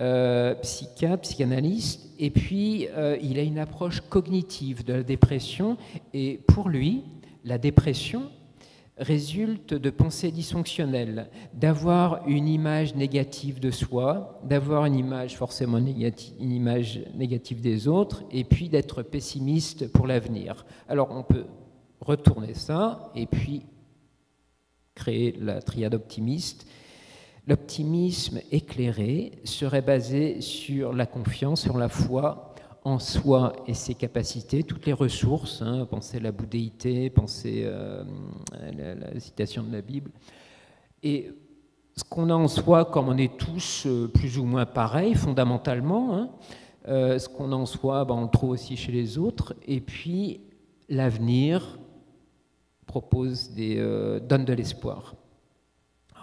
Euh, psychiatre, psychanalyste. Et puis, euh, il a une approche cognitive de la dépression. Et pour lui, la dépression, résulte de pensées dysfonctionnelles, d'avoir une image négative de soi, d'avoir une image forcément négative, une image négative des autres, et puis d'être pessimiste pour l'avenir. Alors on peut retourner ça et puis créer la triade optimiste. L'optimisme éclairé serait basé sur la confiance, sur la foi en soi et ses capacités, toutes les ressources, hein, pensez à la bouddhéité, pensez euh, à la, citation de la Bible, et ce qu'on a en soi, comme on est tous euh, plus ou moins pareils fondamentalement, hein, euh, ce qu'on a en soi, ben, on le trouve aussi chez les autres, et puis l'avenir propose des, donne de l'espoir.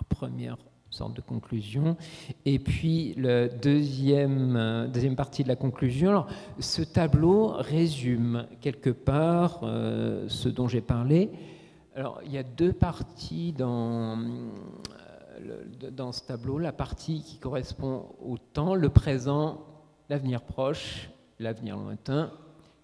Première sorte de conclusion. Et puis, la deuxième, euh, deuxième partie de la conclusion, alors, ce tableau résume quelque part euh, ce dont j'ai parlé. Alors, il y a deux parties dans, euh, dans ce tableau. La partie qui correspond au temps, le présent, l'avenir proche, l'avenir lointain,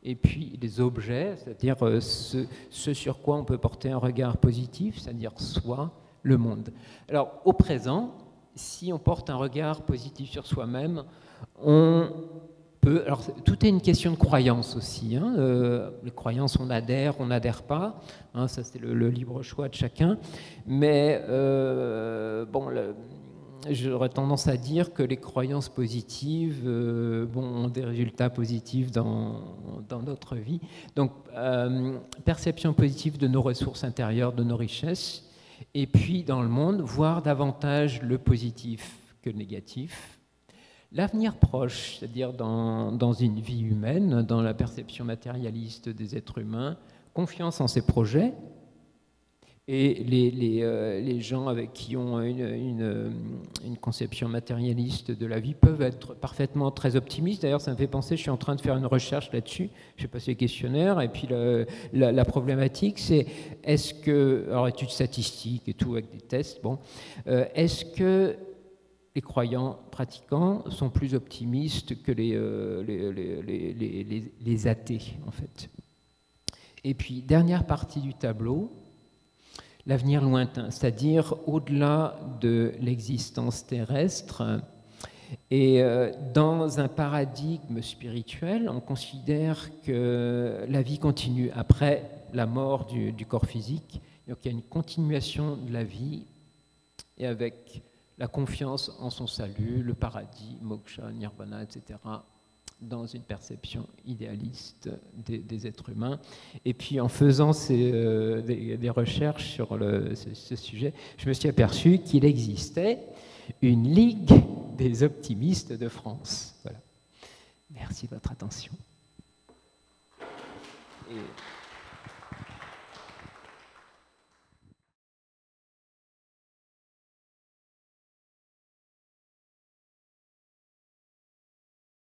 et puis les objets, c'est-à-dire ce, ce, sur quoi on peut porter un regard positif, c'est-à-dire soi, le monde. Alors, au présent, si on porte un regard positif sur soi-même, on peut. Alors, tout est une question de croyance aussi. Hein. Euh, les croyances, on adhère, on n'adhère pas. Hein, ça, c'est le, libre choix de chacun. Mais, euh, bon, j'aurais tendance à dire que les croyances positives euh, bon, ont des résultats positifs dans, dans notre vie. Donc, perception positive de nos ressources intérieures, de nos richesses et puis dans le monde, voir davantage le positif que le négatif. L'avenir proche, c'est-à-dire dans, dans, une vie humaine, dans la perception matérialiste des êtres humains, confiance en ses projets, et euh, les, gens avec qui ont une, conception matérialiste de la vie peuvent être parfaitement très optimistes. D'ailleurs, ça me fait penser, je suis en train de faire une recherche là-dessus. J'ai passé le questionnaire, et puis la, problématique, c'est est-ce que, alors études statistiques et tout avec des tests, bon, euh, est-ce que les croyants pratiquants sont plus optimistes que les, euh, athées, en fait? Et puis, dernière partie du tableau, l'avenir lointain, c'est-à-dire au-delà de l'existence terrestre. Et euh, dans un paradigme spirituel, on considère que la vie continue après la mort du, corps physique. Donc il y a une continuation de la vie et avec la confiance en son salut, le paradis, moksha, nirvana, etc dans une perception idéaliste des, êtres humains. Et puis en faisant ces, euh, des, recherches sur ce, sujet, je me suis aperçu qu'il existait une Ligue des optimistes de France. Voilà. Merci de votre attention.